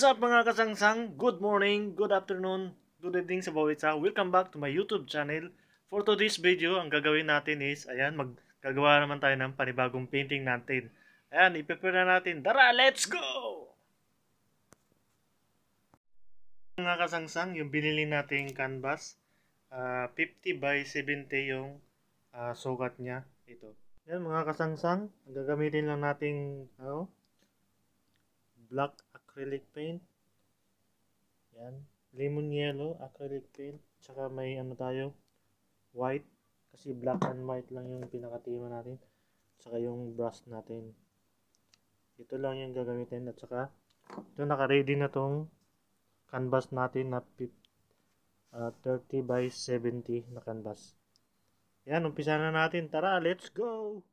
What's up mga kasangsang? Good morning, good afternoon, good evening sa bawat isa. Welcome back to my YouTube channel. For today's video, ang gagawin natin is, ayan, maggagawa naman tayo ng panibagong painting natin. Ayan, iprepare na natin. Tara, let's go! Mga kasangsang, yung binili nating canvas, ah, 50 by 70 yung ah, sukat niya. Ito. Yan mga kasangsang, ang gagamitin lang nating ano, black acrylic paint. Yan. Lemon yellow acrylic paint. Tsaka may ano tayo, white. Kasi black and white lang yung pinakatima natin. Tsaka yung brush natin. Ito lang yung gagamitin. At saka, ito naka-ready na tong canvas natin na pip- ah, 30 by 70 na canvas. Yan, umpisa na natin. Tara, let's go!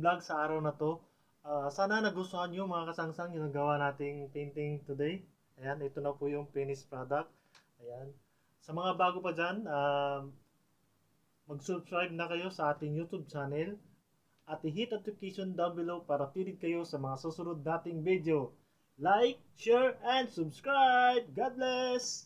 Ating vlog sa araw na to. Uh, sana nagustuhan nyo mga kasangsang yung nagawa nating painting today. Ayan, ito na po yung finished product. Ayan. Sa mga bago pa dyan, uh, mag-subscribe na kayo sa ating YouTube channel at i-hit notification down below para pilit kayo sa mga susunod nating video. Like, share, and subscribe! God bless!